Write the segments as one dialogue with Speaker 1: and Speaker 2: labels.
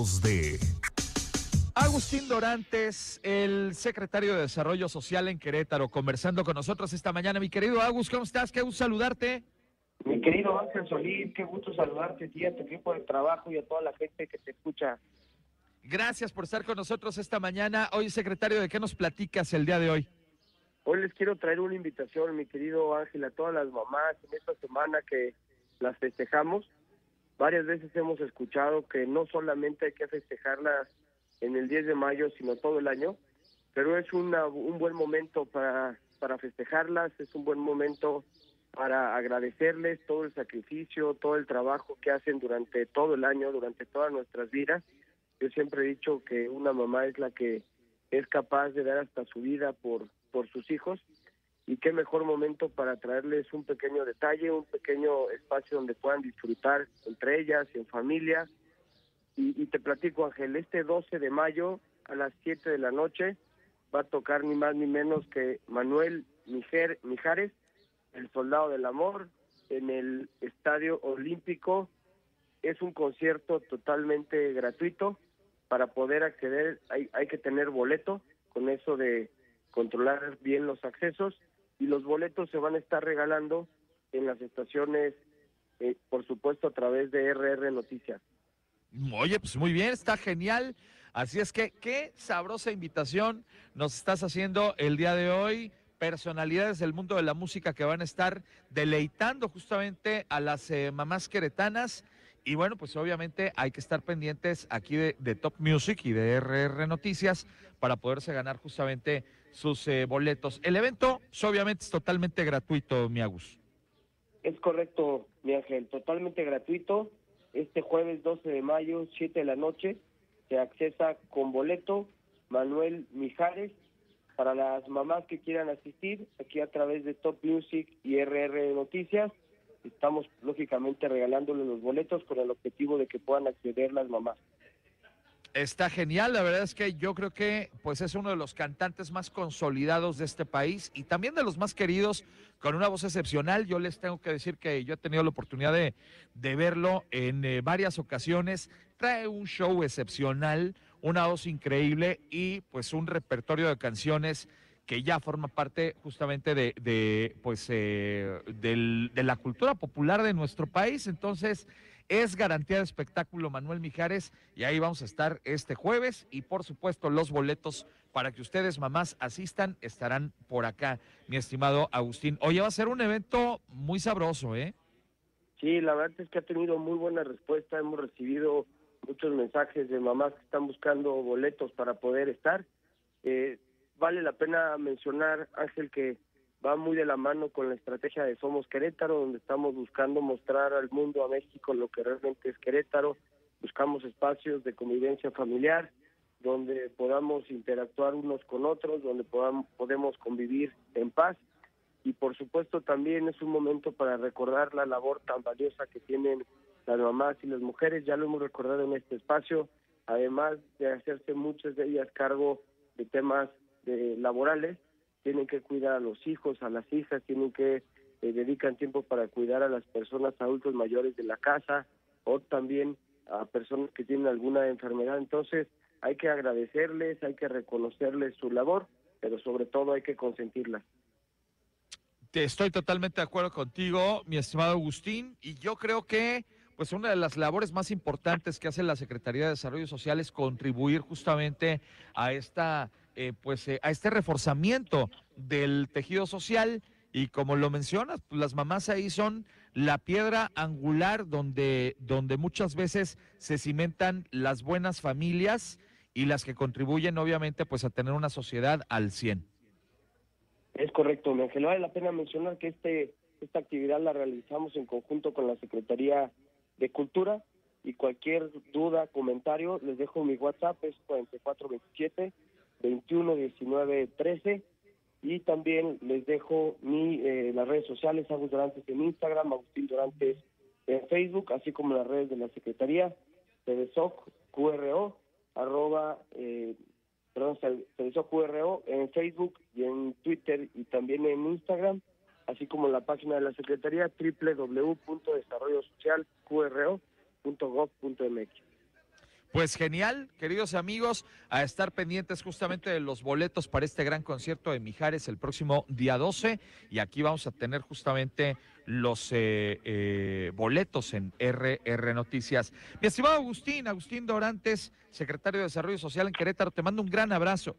Speaker 1: voz de
Speaker 2: Agustín Dorantes, el secretario de Desarrollo Social en Querétaro, conversando con nosotros esta mañana. Mi querido Agus, ¿cómo estás? Qué gusto saludarte.
Speaker 3: Mi querido Ángel Solís, qué gusto saludarte a ti, a tu equipo de trabajo y a toda la gente que te escucha.
Speaker 2: Gracias por estar con nosotros esta mañana. Hoy, secretario, ¿de qué nos platicas el día de hoy?
Speaker 3: Hoy les quiero traer una invitación, mi querido Ángel, a todas las mamás en esta semana que las festejamos. Varias veces hemos escuchado que no solamente hay que festejarlas en el 10 de mayo, sino todo el año, pero es una, un buen momento para, para festejarlas, es un buen momento para agradecerles todo el sacrificio, todo el trabajo que hacen durante todo el año, durante todas nuestras vidas. Yo siempre he dicho que una mamá es la que es capaz de dar hasta su vida por, por sus hijos y qué mejor momento para traerles un pequeño detalle, un pequeño espacio donde puedan disfrutar entre ellas, en familia. Y, te platico, Ángel, este 12 de mayo a las 7 de la noche va a tocar ni más ni menos que Manuel Mijer, Mijares, el Soldado del Amor, en el Estadio Olímpico. Es un concierto totalmente gratuito. Para poder acceder hay, hay que tener boleto, con eso de controlar bien los accesos y los boletos se van a estar regalando en las estaciones, eh, por supuesto a través de RR Noticias.
Speaker 2: Oye, pues muy bien, está genial. Así es que qué sabrosa invitación nos estás haciendo el día de hoy. Personalidades del mundo de la música que van a estar deleitando justamente a las eh, mamás queretanas. Y bueno, pues obviamente hay que estar pendientes aquí de, Top Music y de RR Noticias para poderse ganar justamente sus eh, boletos. El evento pues, obviamente es totalmente gratuito, mi Agus.
Speaker 3: Es correcto, mi Ángel, totalmente gratuito. Este jueves 12 de mayo, 7 de la noche, se accesa con boleto Manuel Mijares para las mamás que quieran asistir aquí a través de Top Music y RR Noticias. Estamos lógicamente regalándole los boletos con el objetivo de que puedan acceder las mamás.
Speaker 2: Está genial, la verdad es que yo creo que pues es uno de los cantantes más consolidados de este país y también de los más queridos con una voz excepcional. Yo les tengo que decir que yo he tenido la oportunidad de, de verlo en eh, varias ocasiones. Trae un show excepcional, una voz increíble y pues un repertorio de canciones que ya forma parte justamente de, de pues eh, del, de la cultura popular de nuestro país. Entonces, es garantía de espectáculo Manuel Mijares y ahí vamos a estar este jueves y por supuesto los boletos para que ustedes mamás asistan estarán por acá, mi estimado Agustín. Oye, va a ser un evento muy sabroso, ¿eh?
Speaker 3: Sí, la verdad es que ha tenido muy buena respuesta, hemos recibido muchos mensajes de mamás que están buscando boletos para poder estar. Eh, vale la pena mencionar, Ángel, que va muy de la mano con la estrategia de Somos Querétaro, donde estamos buscando mostrar al mundo, a México, lo que realmente es Querétaro. Buscamos espacios de convivencia familiar, donde podamos interactuar unos con otros, donde podamos, podemos convivir en paz. Y por supuesto también es un momento para recordar la labor tan valiosa que tienen las mamás y las mujeres, ya lo hemos recordado en este espacio, además de hacerse muchas de ellas cargo de temas de, laborales, tienen que cuidar a los hijos, a las hijas, tienen que eh, dedican tiempo para cuidar a las personas adultos mayores de la casa o también a personas que tienen alguna enfermedad. Entonces hay que agradecerles, hay que reconocerles su labor, pero sobre todo hay que consentirlas.
Speaker 2: Te estoy totalmente de acuerdo contigo, mi estimado Agustín, y yo creo que pues una de las labores más importantes que hace la Secretaría de Desarrollo Social es contribuir justamente a esta eh, pues eh, a este reforzamiento del tejido social y como lo mencionas, pues las mamás ahí son la piedra angular donde, donde muchas veces se cimentan las buenas familias y las que contribuyen obviamente pues a tener una sociedad al 100.
Speaker 3: Es correcto, Ángel. Vale la pena mencionar que este esta actividad la realizamos en conjunto con la Secretaría de Cultura y cualquier duda, comentario, les dejo mi WhatsApp, es 4427 21 19 13 y también les dejo mi eh, las redes sociales Agus Dorantes en Instagram, Agustín Dorantes en Facebook, así como las redes de la Secretaría, CDSOC, QRO, arroba, eh, perdón, CDSOC QRO en Facebook y en Twitter y también en Instagram, así como la página de la Secretaría www.desarrollosocialqro.gov.mx.
Speaker 2: Pues genial, queridos amigos, a estar pendientes justamente de los boletos para este gran concierto de Mijares el próximo día 12 y aquí vamos a tener justamente los eh, eh, boletos en RR Noticias. Mi estimado Agustín, Agustín Dorantes, secretario de Desarrollo Social en Querétaro, te mando un gran abrazo.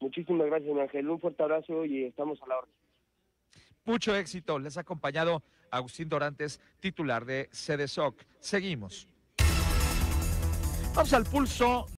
Speaker 3: Muchísimas gracias, Ángel. Un fuerte abrazo y estamos a la orden.
Speaker 2: Mucho éxito. Les ha acompañado Agustín Dorantes, titular de CDSOC. Seguimos. Vamos al pulso